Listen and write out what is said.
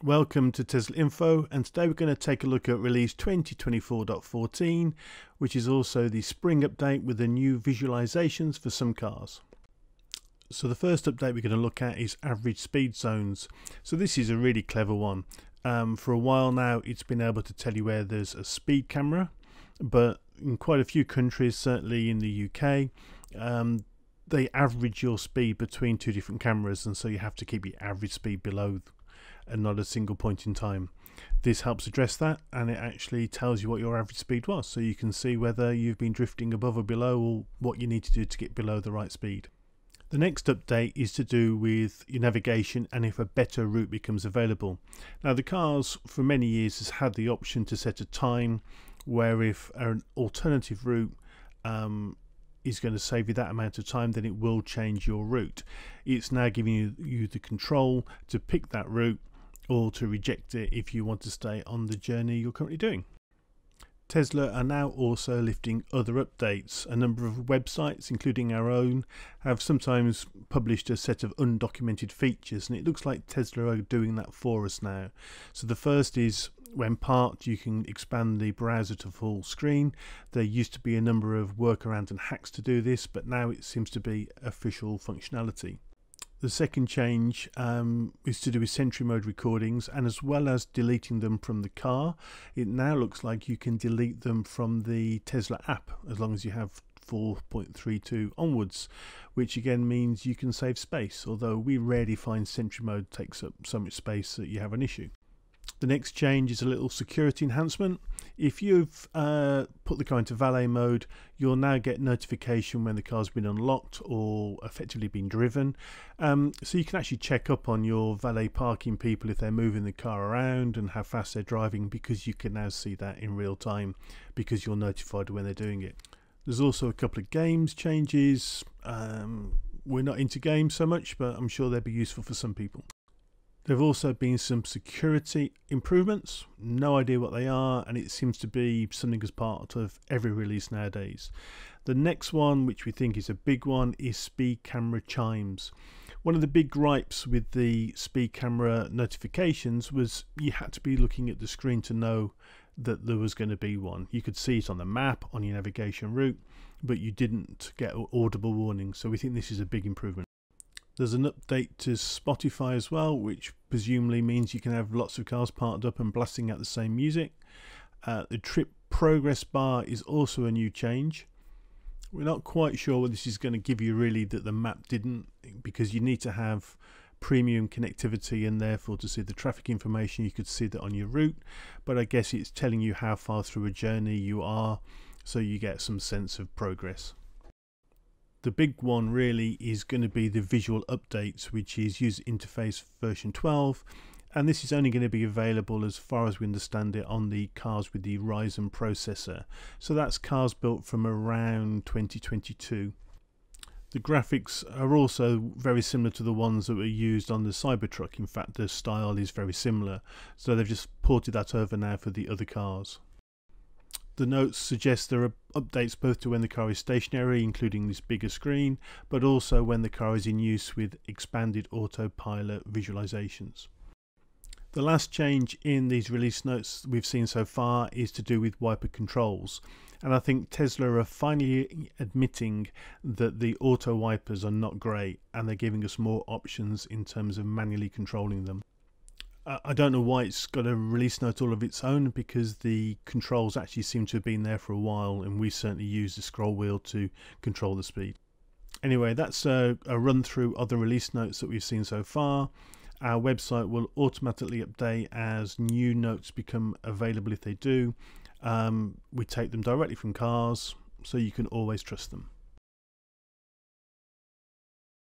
Welcome to Tesla Info and today we're going to take a look at release 2024.14 which is also the spring update with the new visualizations for some cars. So the first update we're going to look at is average speed zones. So this is a really clever one. Um, for a while now it's been able to tell you where there's a speed camera but in quite a few countries, certainly in the UK, um, they average your speed between two different cameras and so you have to keep your average speed below and not a single point in time. This helps address that and it actually tells you what your average speed was so you can see whether you've been drifting above or below or what you need to do to get below the right speed. The next update is to do with your navigation and if a better route becomes available. Now the cars for many years has had the option to set a time where if an alternative route um, is going to save you that amount of time then it will change your route. It's now giving you, you the control to pick that route or to reject it if you want to stay on the journey you're currently doing. Tesla are now also lifting other updates. A number of websites, including our own, have sometimes published a set of undocumented features, and it looks like Tesla are doing that for us now. So the first is when parked, you can expand the browser to full screen. There used to be a number of workarounds and hacks to do this, but now it seems to be official functionality. The second change um, is to do with Sentry mode recordings and as well as deleting them from the car, it now looks like you can delete them from the Tesla app as long as you have 4.32 onwards, which again means you can save space, although we rarely find Sentry mode takes up so much space that you have an issue. The next change is a little security enhancement. If you've uh, put the car into valet mode, you'll now get notification when the car's been unlocked or effectively been driven. Um, so you can actually check up on your valet parking people if they're moving the car around and how fast they're driving because you can now see that in real time because you're notified when they're doing it. There's also a couple of games changes. Um, we're not into games so much, but I'm sure they'll be useful for some people. There have also been some security improvements, no idea what they are, and it seems to be something as part of every release nowadays. The next one, which we think is a big one, is speed camera chimes. One of the big gripes with the speed camera notifications was you had to be looking at the screen to know that there was going to be one. You could see it on the map, on your navigation route, but you didn't get audible warnings. So we think this is a big improvement. There's an update to Spotify as well, which presumably means you can have lots of cars parked up and blasting out the same music. Uh, the trip progress bar is also a new change. We're not quite sure what this is going to give you really that the map didn't because you need to have premium connectivity and therefore to see the traffic information you could see that on your route but I guess it's telling you how far through a journey you are so you get some sense of progress the big one really is going to be the visual updates which is user interface version 12 and this is only going to be available as far as we understand it on the cars with the Ryzen processor. So that's cars built from around 2022 the graphics are also very similar to the ones that were used on the Cybertruck. In fact the style is very similar. So they've just ported that over now for the other cars the notes suggest there are updates both to when the car is stationary, including this bigger screen, but also when the car is in use with expanded autopilot visualizations. The last change in these release notes we've seen so far is to do with wiper controls. And I think Tesla are finally admitting that the auto wipers are not great and they're giving us more options in terms of manually controlling them. I don't know why it's got a release note all of its own because the controls actually seem to have been there for a while and we certainly use the scroll wheel to control the speed. Anyway, that's a, a run through of the release notes that we've seen so far. Our website will automatically update as new notes become available if they do. Um, we take them directly from cars so you can always trust them.